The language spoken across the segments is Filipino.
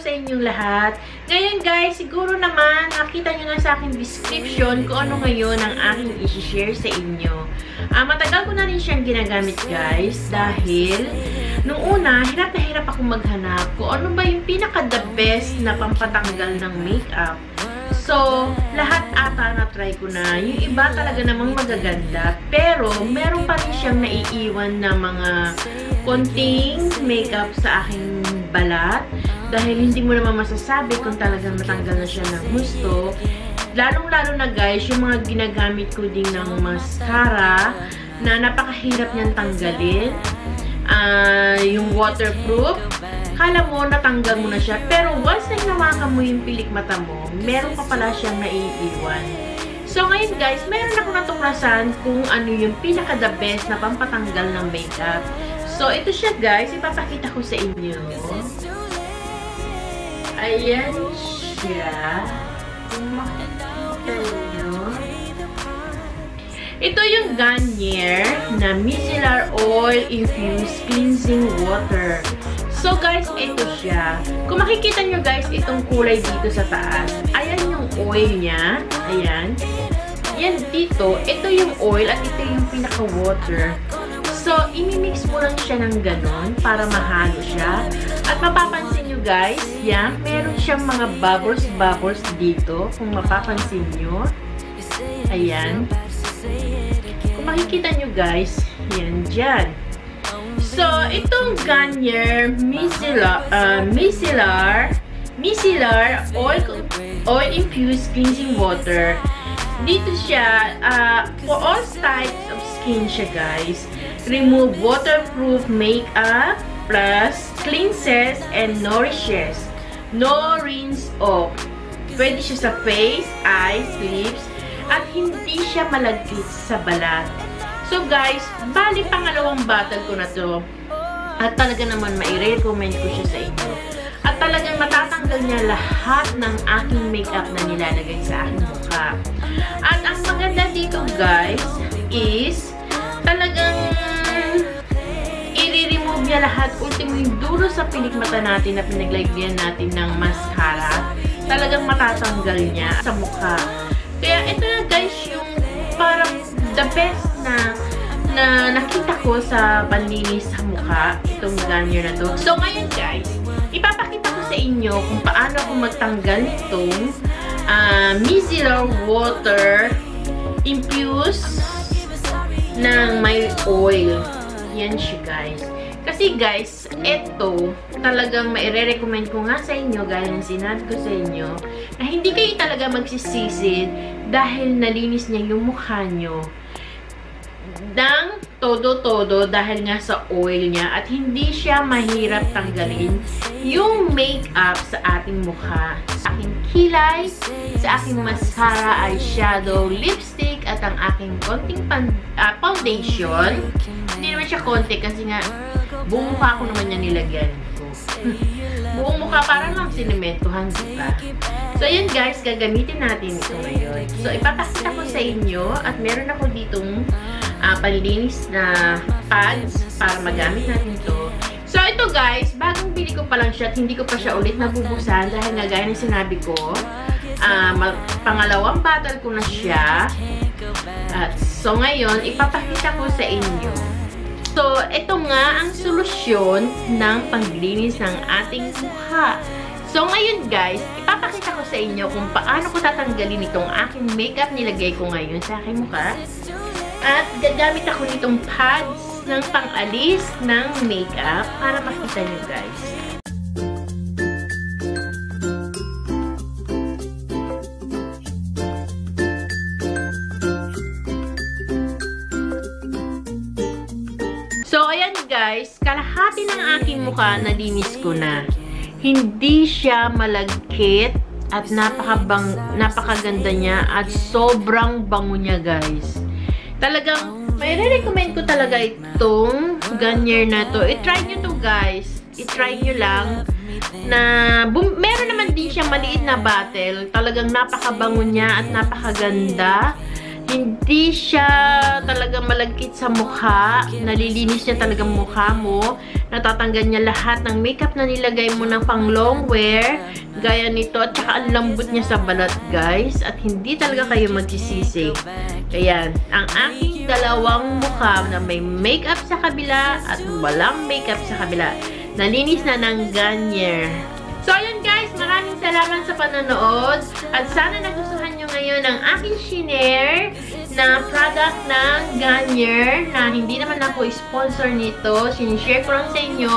sa inyong lahat. Ngayon guys, siguro naman nakita nyo na sa aking description kung ano ngayon ang aking isi-share sa inyo. Uh, matagal ko na rin siyang ginagamit guys dahil nung una, hirap na hirap ako maghanap kung ano ba yung pinaka-the best na pampatanggal ng makeup. So, lahat ata na-try ko na. Yung iba talaga namang magaganda. Pero, meron pa rin siyang naiiwan na mga konting makeup sa aking balat. Dahil hindi mo naman masasabi kung talagang natanggal na siya ng gusto. Lalong-lalo na guys, yung mga ginagamit ko din ng mascara na napakahirap niyang tanggalin. Uh, yung waterproof, kala mo natanggal mo na siya. Pero once na hinawakan mo yung pilik mata mo, meron pa pala siyang naiiwan. So, ngayon guys, meron ako natuklasan kung ano yung pinaka-the best na pampatanggal ng makeup. So, ito siya guys. Ipapakita ko sa inyo. Ayan siya. Ito yung Garnier na Micellar Oil Infused Cleansing Water. So guys, ito siya. Kung makikita nyo guys, itong kulay dito sa taas. Ayan yung oil niya. Ayan. Yan dito. Ito yung oil at ito yung pinaka-water. So, imimix mo lang siya ng ganon para mahalo siya. At mapapansin nyo guys, yan, meron siyang mga bubbles-bubbles dito. Kung mapapansin nyo. Ayan. Kung makikita nyo guys, yan dyan. So, itong Garnier Micellar, uh, Micellar, Micellar Oil, Oil Infused Cleansing Water. Dito siya, uh, for all types of skin siya guys remove waterproof makeup, plus cleanses and nourishes. No rinse off. Pwede siya sa face, eyes, lips, at hindi siya malagkit sa balat. So guys, bali pangalawang bottle ko na to. At talaga naman mai-recommend ko siya sa inyo. At talagang matatanggal niya lahat ng aking makeup na nilalagay sa aking mukha. At ang maganda dito guys is talagang niya lahat. Ultimo yung dulo sa pilik mata natin na pinaglagyan natin ng mascara. Talagang matatanggal niya sa mukha. Kaya ito na guys yung parang the best na na nakita ko sa panlinis sa mukha. Itong Garnier na to. So ngayon guys, ipapakita ko sa inyo kung paano ako magtanggal nitong uh, micellar water infused ng may oil. Yan siya, guys. Kasi, guys, ito, talagang maire-recommend ko nga sa inyo, gaya ng sinabi ko sa inyo, na hindi kayo talaga magsisisid dahil nalinis niya yung mukha nyo ng todo-todo dahil nga sa oil niya at hindi siya mahirap tanggalin yung makeup sa ating mukha. Sa aking kilay, sa aking mascara, eyeshadow, lipstick, at ang aking konting pan, uh, foundation. Hindi naman siya konti kasi nga buong mukha ko naman niya nilagyan buong mukha parang lang sinimentohan, diba? So, ayan guys, gagamitin natin ito ngayon. So, ipapakita ko sa inyo at meron ako ditong uh, panlinis na pads para magamit natin ito. So, ito guys, bagong bili ko pa lang siya at hindi ko pa siya ulit nabubuksan dahil nga gaya ng sinabi ko, uh, pangalawang bottle ko na siya. At so, ngayon, ipapakita ko sa inyo. So, ito nga ang solusyon ng paglinis ng ating mukha. So, ngayon guys, ipapakita ko sa inyo kung paano ko tatanggalin itong aking makeup nilagay ko ngayon sa aking mukha. At gagamit ako nitong pads ng pang-alis ng makeup para makita nyo guys. Ayan guys, kalahati ng aking mukha nalinis ko na. Hindi siya malagkit at napakabang, napakaganda niya at sobrang bango niya guys. Talagang, may recommend ko talaga itong Garnier na to. I-try nyo to guys. I-try nyo lang na meron naman din siyang maliit na bottle. Talagang napakabango niya at napakaganda. Hindi siya talaga malagkit sa mukha. Nalilinis niya talaga mukha mo. Natatanggal niya lahat ng makeup na nilagay mo ng pang long wear. Gaya nito. At saka ang lambot niya sa balat, guys. At hindi talaga kayo magsisisi. Ayan. Ang aking dalawang mukha na may makeup sa kabila at walang makeup sa kabila. Nalinis na ng Garnier. So, ayun guys, maraming salamat sa panonood. At sana nagustuhan nyo ngayon ang aking shinare na product ng Garnier na hindi naman ako sponsor nito. Sinishare ko lang sa inyo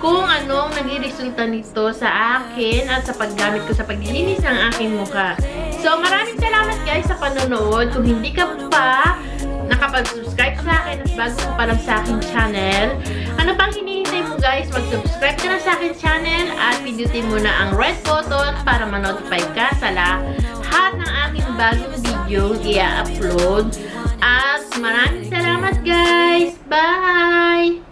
kung anong naging resulta nito sa akin at sa paggamit ko sa paglilinis ng aking mukha. So, maraming salamat guys sa panonood. Kung hindi ka pa nakapag-subscribe sa akin at bago ka pa lang sa aking channel, ano pang hinihintay mo guys? Mag-subscribe ka na sa aking channel at pindutin mo na ang red button para ma-notify ka sa lahat ng aking bagong video i-upload. At maraming salamat guys! Bye!